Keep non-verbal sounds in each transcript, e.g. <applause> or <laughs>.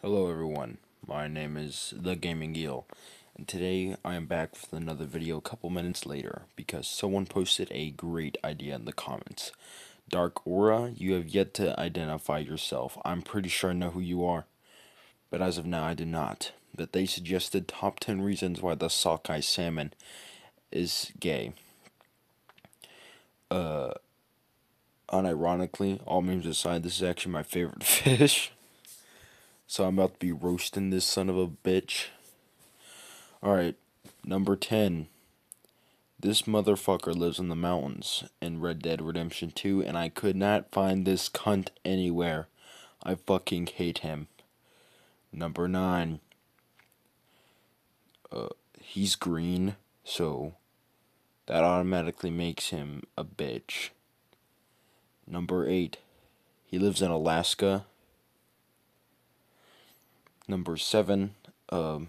Hello everyone, my name is The Gaming Eel, and today I am back with another video a couple minutes later because someone posted a great idea in the comments. Dark Aura, you have yet to identify yourself. I'm pretty sure I know who you are, but as of now I do not. But they suggested top 10 reasons why the sockeye salmon is gay. Uh, unironically, all memes aside, this is actually my favorite <laughs> fish. So I'm about to be roasting this son of a bitch. Alright, number 10. This motherfucker lives in the mountains in Red Dead Redemption 2, and I could not find this cunt anywhere. I fucking hate him. Number 9. Uh, he's green, so that automatically makes him a bitch. Number 8. He lives in Alaska Number seven, um,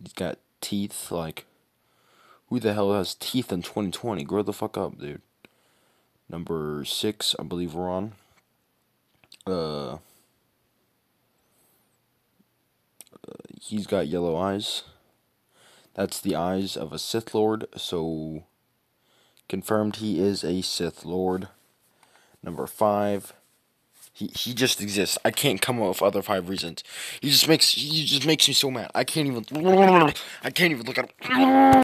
he's got teeth. Like, who the hell has teeth in 2020? Grow the fuck up, dude. Number six, I believe we're on. Uh, uh, he's got yellow eyes. That's the eyes of a Sith Lord, so confirmed he is a Sith Lord. Number five, he he just exists. I can't come up with other five reasons. He just makes he just makes me so mad. I can't even I can't even look at him.